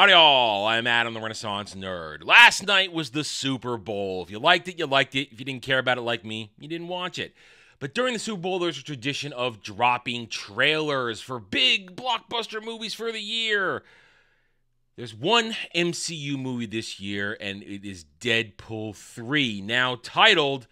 Howdy, all. I'm Adam, the Renaissance Nerd. Last night was the Super Bowl. If you liked it, you liked it. If you didn't care about it like me, you didn't watch it. But during the Super Bowl, there's a tradition of dropping trailers for big blockbuster movies for the year. There's one MCU movie this year, and it is Deadpool 3, now titled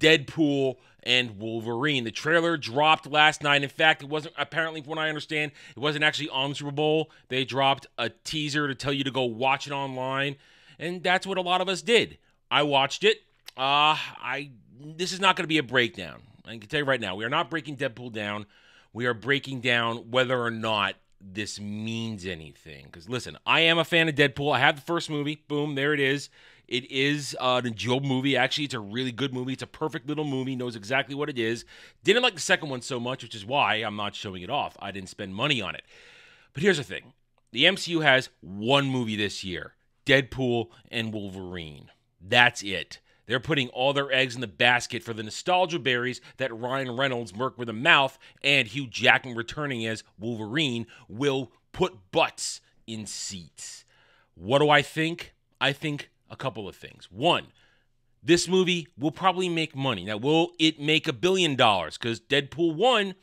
Deadpool and Wolverine. The trailer dropped last night. In fact, it wasn't apparently, from what I understand, it wasn't actually on Super Bowl. They dropped a teaser to tell you to go watch it online, and that's what a lot of us did. I watched it. Uh, I this is not going to be a breakdown. I can tell you right now, we are not breaking Deadpool down. We are breaking down whether or not this means anything. Because listen, I am a fan of Deadpool. I have the first movie. Boom, there it is. It is uh, an enjoyable movie. Actually, it's a really good movie. It's a perfect little movie. Knows exactly what it is. Didn't like the second one so much, which is why I'm not showing it off. I didn't spend money on it. But here's the thing: the MCU has one movie this year: Deadpool and Wolverine. That's it. They're putting all their eggs in the basket for the nostalgia berries that Ryan Reynolds, Merc with a Mouth, and Hugh Jackman returning as Wolverine will put butts in seats. What do I think? I think a couple of things. One, this movie will probably make money. Now, will it make a billion dollars? Because Deadpool 1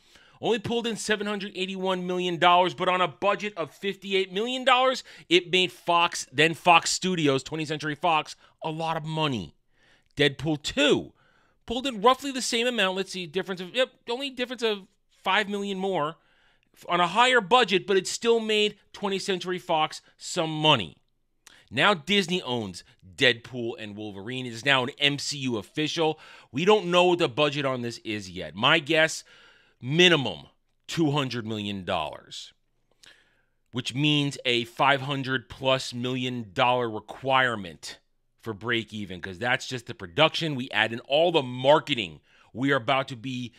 only pulled in $781 million, but on a budget of $58 million, it made Fox, then Fox Studios, 20th Century Fox, a lot of money. Deadpool 2 pulled in roughly the same amount. Let's see, difference of, yep, only difference of 5 million more on a higher budget, but it still made 20th Century Fox some money. Now Disney owns Deadpool and Wolverine. It is now an MCU official. We don't know what the budget on this is yet. My guess, minimum $200 million, which means a 500 plus million dollar requirement for break even because that's just the production. We add in all the marketing we are about to be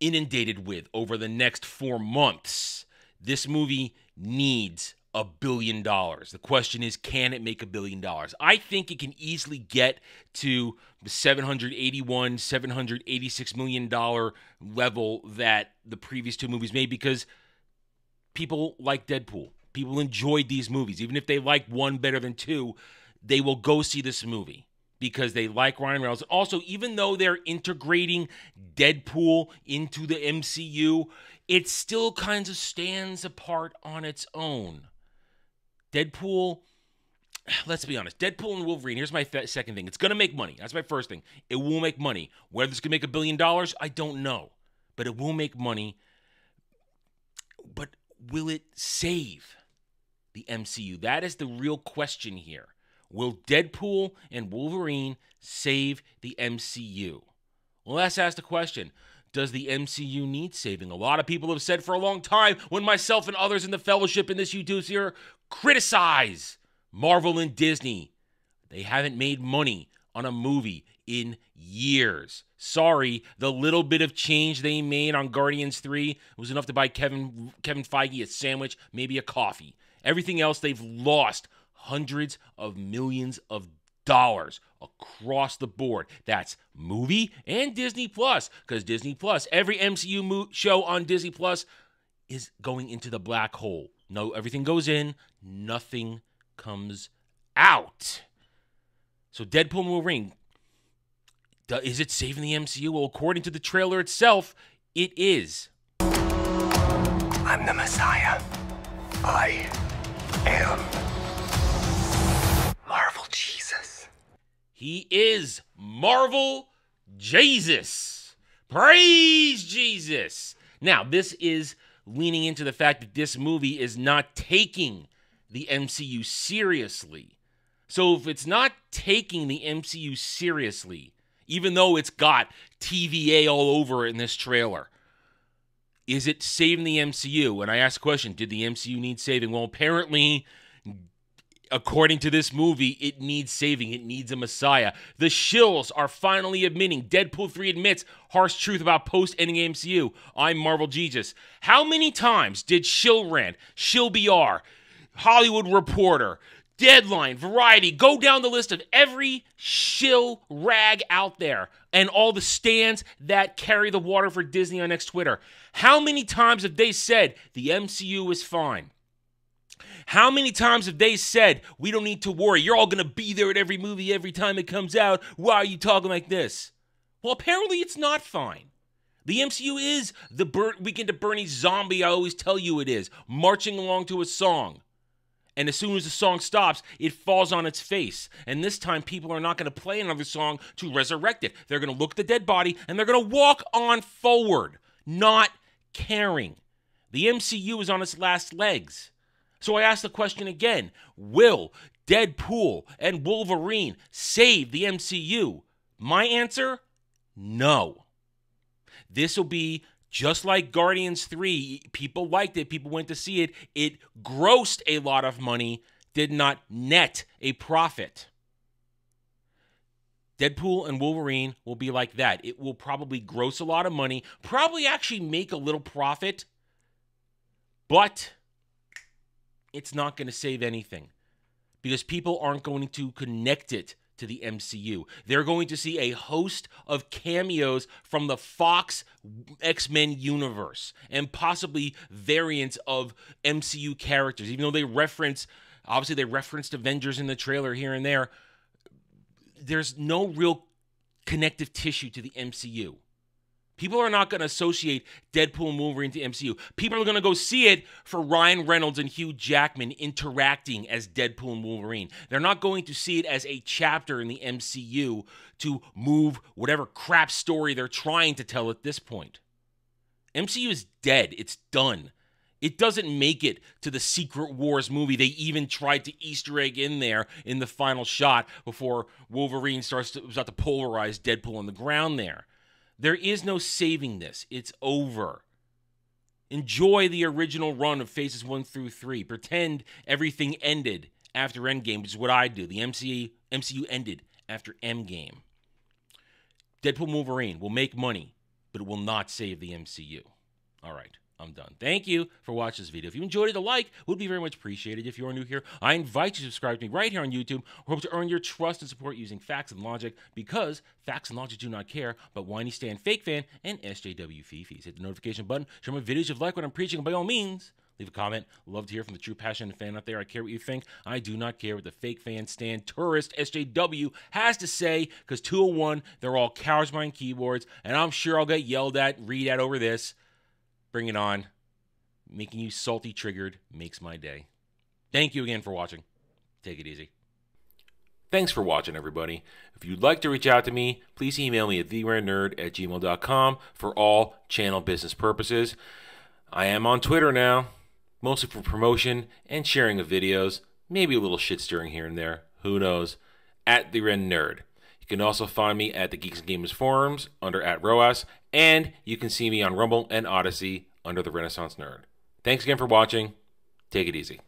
inundated with over the next four months. This movie needs a billion dollars. The question is, can it make a billion dollars? I think it can easily get to the 781, 786 million dollar level that the previous two movies made because people like Deadpool. People enjoyed these movies. Even if they like one better than two, they will go see this movie because they like Ryan Reynolds. Also, even though they're integrating Deadpool into the MCU, it still kind of stands apart on its own. Deadpool, let's be honest, Deadpool and Wolverine, here's my th- second thing. It's to make money. That's my first thing. It will make money. Whether it's to make a billion dollars, I don't know. But it will make money. But will it save the MCU? That is the real question here. Will Deadpool and Wolverine save the MCU? Well, let's ask the question does the MCU need saving? A lot of people have said for a long time, when myself and others in the fellowship in this YouTube here criticize Marvel and Disney, they haven't made money on a movie in years. Sorry, the little bit of change they made on Guardians 3 was enough to buy Kevin Kevin Feige a sandwich, maybe a coffee. Everything else they've lost hundreds of millions of dollars across the board. That's movie and Disney Plus because Disney Plus, every MCU mo- show on Disney Plus is going into the black hole. No, everything goes in, nothing comes out. So Deadpool and ring. is it saving the MCU? Well, according to the trailer itself, it is. I'm the Messiah. I am He is Marvel Jesus. Praise Jesus. Now, this is leaning into the fact that this movie is not taking the MCU seriously. So, if it's not taking the MCU seriously, even though it's got TVA all over in this trailer, is it saving the MCU? And I ask the question Did the MCU need saving? Well, apparently according to this movie, it needs saving. It needs a messiah. The shills are finally admitting. Deadpool 3 admits harsh truth about post Endgame MCU. I'm Marvel Jesus. How many times did Shill Rant, Shill BR, Hollywood Reporter, Deadline, Variety, go down the list of every shill rag out there and all the stands that carry the water for Disney on X Twitter? How many times have they said the MCU is fine? How many times have they said, we don't need to worry? You're all going to be there at every movie every time it comes out. Why are you talking like this? Well, apparently it's not fine. The MCU is the Weekend at Bernie's zombie I always tell you it is, marching along to a song. And as soon as the song stops, it falls on its face. And this time, people are not going to play another song to resurrect it. They're going to look at the dead body and they're going to walk on forward, not caring. The MCU is on its last legs. So I ask the question again Will Deadpool and Wolverine save the MCU? My answer no. This will be just like Guardians 3. People liked it, people went to see it. It grossed a lot of money, did not net a profit. Deadpool and Wolverine will be like that. It will probably gross a lot of money, probably actually make a little profit, but it's not going to save anything because people aren't going to connect it to the MCU. They're going to see a host of cameos from the Fox X Men universe and possibly variants of MCU characters, even though they reference, obviously, they referenced Avengers in the trailer here and there. There's no real connective tissue to the MCU. People are not going to associate Deadpool and Wolverine to MCU. People are going to go see it for Ryan Reynolds and Hugh Jackman interacting as Deadpool and Wolverine. They're not going to see it as a chapter in the MCU to move whatever crap story they're trying to tell at this point. MCU is dead. It's done. It doesn't make it to the Secret Wars movie. They even tried to Easter egg in there in the final shot before Wolverine starts to, about to polarize Deadpool on the ground there. There is no saving this. It's over. Enjoy the original run of phases one through three. Pretend everything ended after Endgame, which is what I do. The MCU, MCU ended after Endgame. Deadpool Wolverine will make money, but it will not save the MCU. All right. I'm done. Thank you for watching this video. If you enjoyed it, a like would be very much appreciated. If you are new here, I invite you to subscribe to me right here on YouTube. I hope to earn your trust and support using facts and logic because facts and logic do not care, but whiny stand Fake Fan and SJW Fifis. Hit the notification button, share my videos if you like what I'm preaching, by all means, leave a comment. Love to hear from the true passionate fan out there. I care what you think. I do not care what the fake fan stand tourist SJW has to say because 201, they're all cowards behind keyboards, and I'm sure I'll get yelled at, read at over this. Bring it on. Making you salty triggered makes my day. Thank you again for watching. Take it easy. Thanks for watching, everybody. If you'd like to reach out to me, please email me at theranernerd at gmail.com for all channel business purposes. I am on Twitter now, mostly for promotion and sharing of videos, maybe a little shit stirring here and there. Who knows? At the Ren Nerd. You can also find me at the Geeks and Gamers forums under at ROAS, and you can see me on Rumble and Odysee under the Renaissance Nerd. Thanks again for watching. Take it easy.